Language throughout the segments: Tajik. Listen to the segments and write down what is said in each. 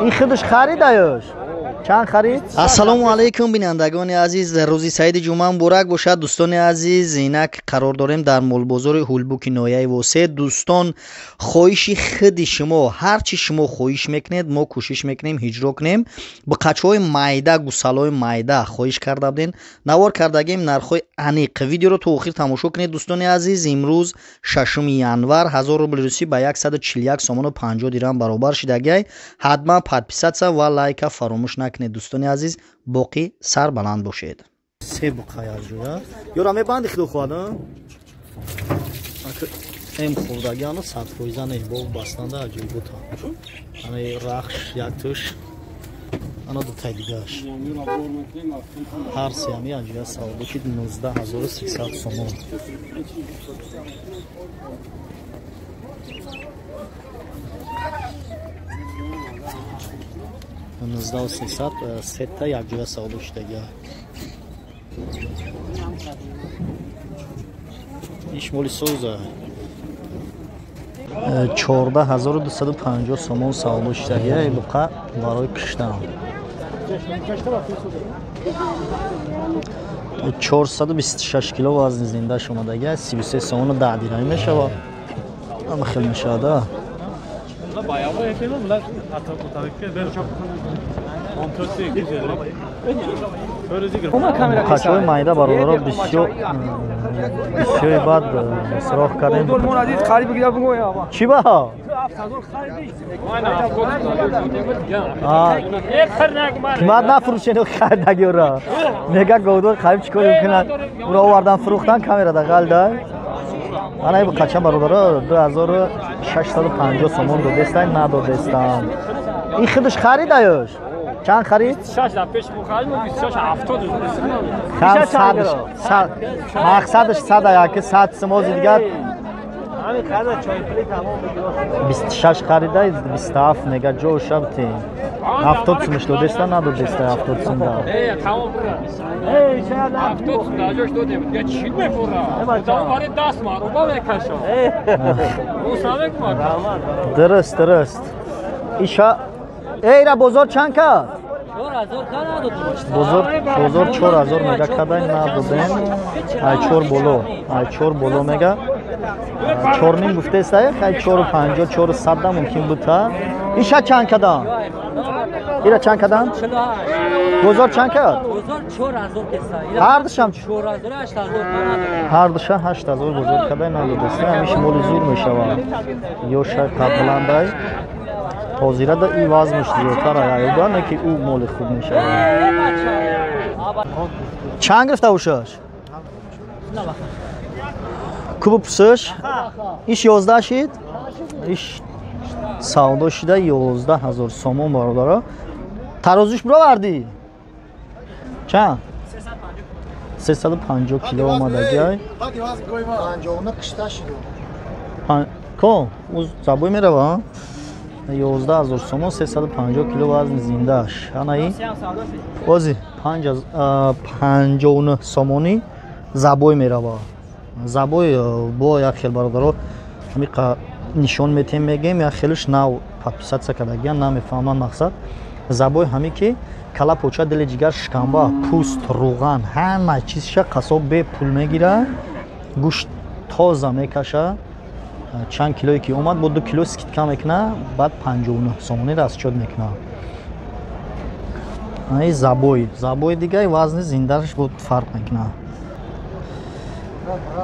این خودش خریدایش. چند خرید ассалому алайкум бинандагони азиз рӯзи саиди ҷумъа муборак бошад дӯстони азиз инак қарор дорем дар молбозори ҳулбуки ноҳияи восе дӯстон хоҳиши худи шумо ҳар чи шумо хоҳиш мекунед мо кӯшиш мекунем ҳиҷро кунем ба қачҳои майда гусалҳои майда хоҳиш карда будем навор кардагем нархҳои аниқ видеоро то охир тамошо кунед дӯстони азиз имрӯз шашуми январ ҳазор рубли русӣ ба 141 сомону 50 дирам баробар шидагиай ҳатман подписатсия ва лайка фаромӯш накунед накунед дӯстони азиз боқӣ сар баланд бошед. Се буқаяҷӯя ёра мебанди худо хоҳад эм хӯрдаги ана садфоиза не бо бастанда аҷои бута ана рахш як туш ана дутай дигаш ҳар сеами аҷоя савдоки 19300 сомон 19300 сетта якҷоя савдо шудаги иш моли соза. 14250 сомон савдо шудаги буқа барои киштан 426 кило вазни зиндаш омадаги 33 сомону 10 дирҳамӣ мешавад. Ама хел мешавада қачҳои майда бародаро бисёр бисёри бад сурох кардем чӣ баҳо қимат нафурӯшену хардагиёра мега говдор қариб чӣ кор мекунад уро овардан фурӯхтан камерада ғалда ана қача бародаро? 2650 сомон додестан надодестан ин худаш харидаяш чанд харид? Мақсадаш сада яки сад симози дигар 26 харида 27 мега ҷо шабти 70 сумш додеста надодеста 70 сум да дуруст дуруст иша. Эйра бозор чанд кард бозор чор ҳазор мега кадай надодем? Ай чор боло. Ай чор боло мега чорним гуфтеста ай чору панҷо чору садда мумкин будта иша чанд кадан? Ира чанд кадан? Бозор чанд кард ҳардушам ҳардуша ҳашт ҳазор бозор кадай надодеста ҳамиш моли зур мешавад. Ё шай қабландай ҳозирада и вазнаш зиёдтара яёдане ки ӯ моли хуб мешавад. Чанд гирифта бошаш кубу пусаш иш ёздаҳ шид? Иш савдо шида ёздаҳ ҳазор сомон бародаро. Тарозиш бировардӣ чанд? Сесаду панҷоҳ кило омадагиай ко? Забой мерава 11000 сомон 350 кило вазни зиндааш. Анаи бози 59 сомони забой мерава забой бо як хел бародаро ҳами нишон метем мегем як хелш нав подписатсия кардагиан намефаҳмам мақсад. Забой ҳами ки кала поча дили ҷигар шиканба пӯст руған ҳама чизша қасоб бе пул мегира. Гӯшт тоза мекаша. Чанд килое ки омад бо ду кило скидка мекуна баъд панҷону сомонӣ расчёт мекуна забой. Забои дигар вазни зиндаш бо фарқ мекуна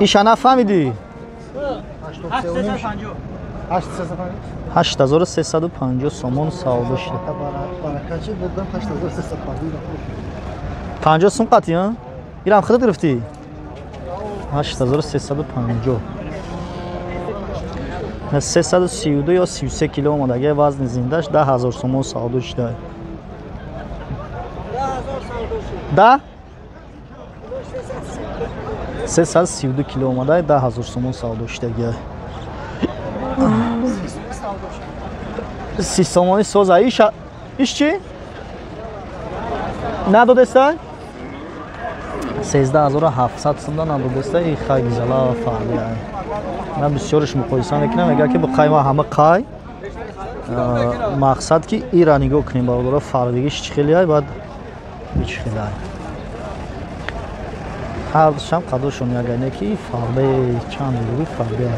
иша нафаҳмидӣ 8350 сомон савдо шуда 50 сум қатӣ ирам худат гирифтӣ 8350 332 ё 33 кило омадаги вазни зиндаш 10000 сомон савдо шуда да 332 кило омадаи 10000 сомон савдо шудаги си сомони соза. Иш иш чӣ надодеста? 13700 сомда надодеста. И хайги зала фаҳмия ман бисёрш муқоиса мекунам мега ки бо қайма ҳама қай мақсад ки ира нигоҳ кунем бародаро фарбигиш чӣ хелиай баъд чӣ хелиай ҳардушам қадошон ягайне ки фарбе чанд гури фарбе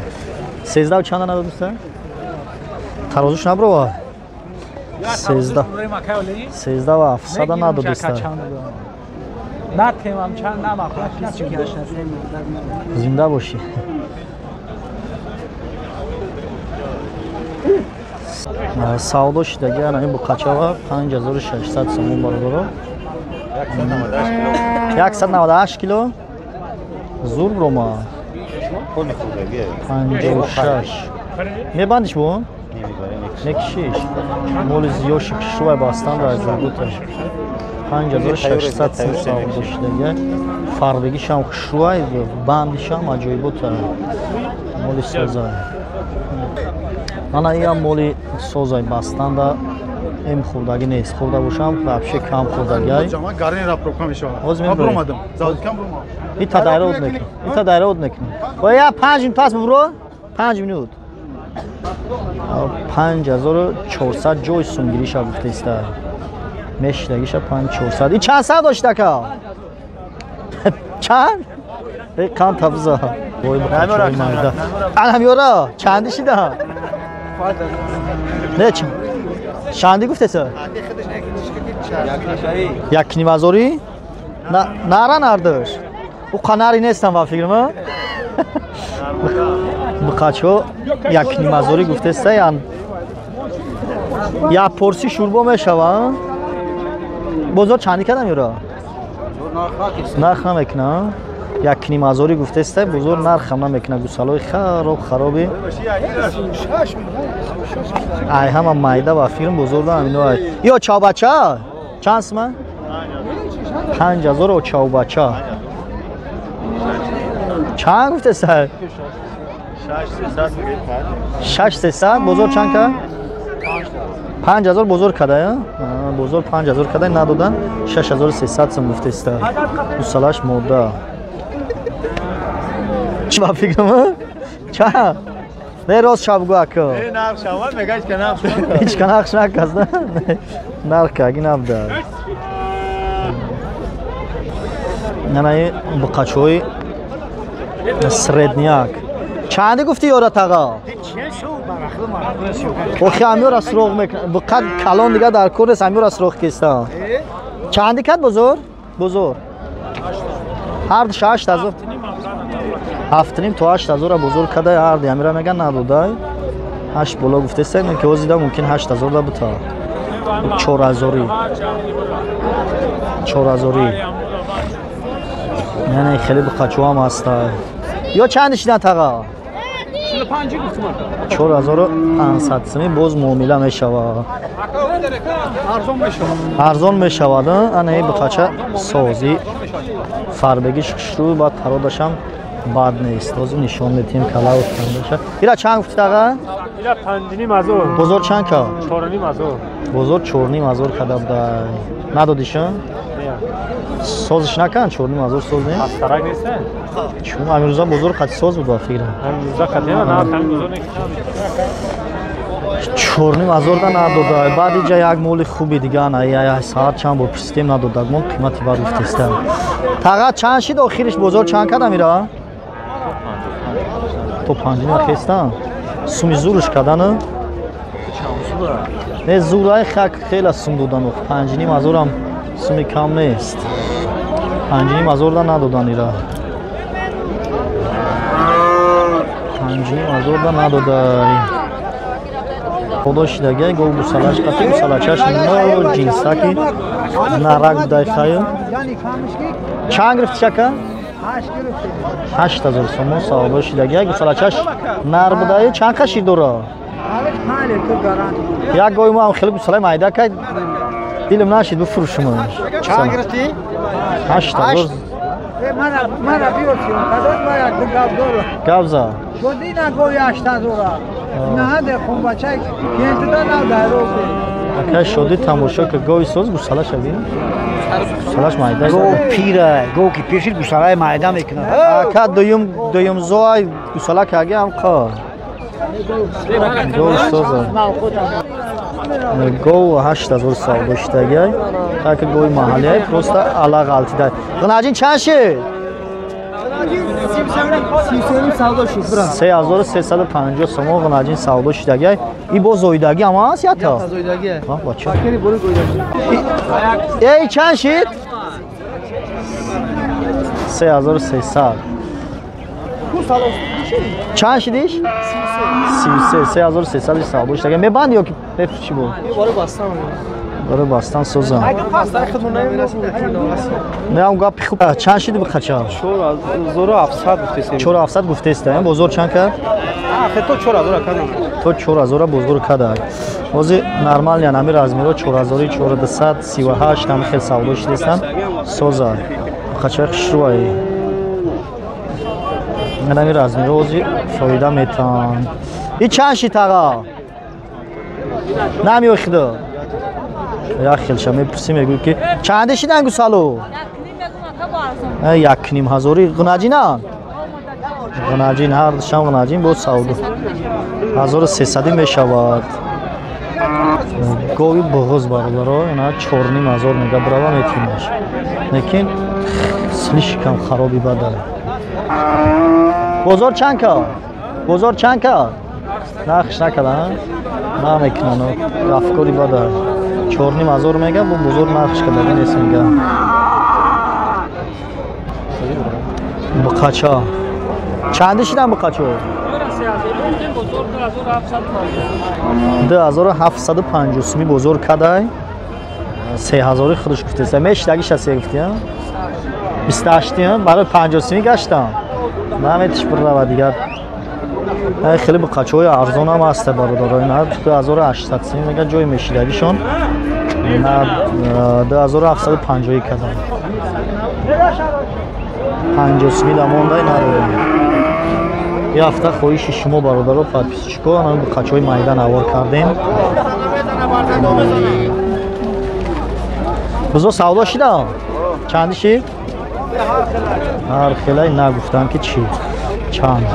сездав чанда надо дӯста тарозуш наброва сездав ҳафтсада надо дӯста зинда бошӣ савдо шидаги ана ин буқачава 5600 сомон бародаро 198 кило. Зур брома 56 мебандиш бо? Мекишиш моли зиёши кишрувай бастанда зугута 5600 сом савдо шидаги фарбегишам хушрувай бандишам аҷоибота моли соза ана иам моли созай бастанда им хурдагӣ нест хурда бошам вообще кам хурдагиай ита дайра од мекунам ита дайра од мекунам я панҷ минут пас бубро панҷ минут панҷ ҳазору чорсад ҷои сумгириша гуфтеиста мешидагиша панҷ чорсад и чанд сад доштака чанд кан табза анамёра чанди шида не чанд шанди гуфтеса якнимазорӣ нара нардаш? У қанари нестам ба фикрама буқачҳо якнимазорӣ гуфтеста як порси шурбо мешава бозор чандӣ кардам ёра нарх намекунам якнимазорӣ гуфтеста бозор нархам намекунам гусалои хароб хароби ай ҳама майда ва фирм бузургам амино ё чавбача? Чанд сма панҷ ҳазору чавбача. Чанд гуфтеса шаш сесад бозор чанд ка? Панҷ ҳазор бозор када бозор панҷ ҳазор када надодан шаш ҳазору сесад сум гуфтеста дусалаш модда. чӣ ба фикрама чанд не рост шабгу ака ҳечка нақш наказ наркаги набда. Нанаи буқачҳои средняк. Чанде гуфти ёра тага охи амёра суроғ мекунад буқад калон дига дар кор нест амёра суроғ киста. Чанди кад бузур бузур ҳарду шашт азор ҳафтним то ҳашт ҳазора бузург кадай арди амира меган надодай. ҳашт боло гуфтесен ки ҳозида мумкин ҳашт ҳазор да бута. чорҳазорӣ. чорҳазорӣ. Яне хеле буқачуам ҳаста ё чанд шидан тага чор ҳазору пансад сими боз муомила мешава. Арзон мешавад ана буқача созӣ. фарбеги шушрӯ баъд пародашам бад нест. Ҳозир нишон медиҳем калаут кандаша ира чанд гуфти тага ира панҷним ҳазор бозор чанд ка чорним ҳазор бозор чорним ҳазор када буда надодиша созиш накан чорним ҳазор соз не астарак нест чун амирӯза бозор қати соз буд ба фикрам амирӯза қати на тами бозор не чорним ҳазорда надода. Баъд иҷа як моли хуби дига ана саат чанд бор пурсидем надодак мон қимати бад гуфтеста тага чанд шид охириш бозор чанд када мира то панҷина хестан суми зурш кадана не зурай хак хела сум додан панҷним ҳазорам суми кам нест. Панҷним ҳазорда надодан ира. Панҷним ҳазорда надодай худо шидагай гов гусалаш қати гусалачаш но ҷинсаки нарак будай хаю чанд гирифти шака ҳашт ҳазор сомон саводо шидаги як гусалачаш нар будаи чанд қаши дора як гоҳи моам хеле гусалаи майда ка дилм нашид бифурӯшума ҳашт ҳазор гавза اکه شدی تماشا که گوی ساز گوساله شدی گوسالش مایده گو پیره گو که پیشید گوساله مایده می‌کنه اکه دویم دویم زوای گوساله که اگه هم قا گوی ساز گو هشت هزار سال داشته گی اکه گوی محلی های پروسته علاق غلطی ده گناجین چند 37 სალდოში ბრა სე 1350 სომოღნაჯინ სალდოში დაგე იბო ზოიდაგი ამას იათა იათა ზოიდაგი ხა ბაჩა ბაკერი ბორი გოიდაგი ეი ჩანშით 3300 چند شدیش؟ 33 3300 سالش دیگه میبندی یا که چی بود؟ یه باره بستم бора бастан созам неам гапи хуб чанд шиди бихача 4700 гуфтеста бозор чанд кард то 4000 бозор када бози нормални ҳами размеро 4000 4200 38 ҳами хел савдо шидестан соза бихача хишрувай ҳами размеро бози фоида метан и чанд шид тага намеохидо як хелша мепурсӣ мегӯй ки чанде шидан гусалу як ним ҳазори ғунаҷинан ғунаҷин ҳардушам ғунаҷин бо савду ҳазору сесади мешавад гови боғоз бародаро ина чорним ҳазор мега бурава метинаш лекин слишкам хароби бада бозор чанд кар бозор чанд кар нахш накардан намекунанд афкори бада чорним ҳазор мега бо бузург нақш кардаги нест мега. Буқача чанди шидан буқачо 2750 суми бозор кадай? 3000 худаш гуфтеса мешидаги шасе гуфтия 28 барои 50 суми гаштам. Наметиш бурава дигар хеле буқачаҳои арзонам аста бародаро 2800 суми мега ҷои мешидагишон 2750 кадам. 50 сми дамондай надорем. Ин ҳафта хоҳиши шумо бародаро подписчико ана қачои майдан авор кардем? Бузо савдо шидам чанди шид ҳар хелай нагуфтам ки чӣ чанд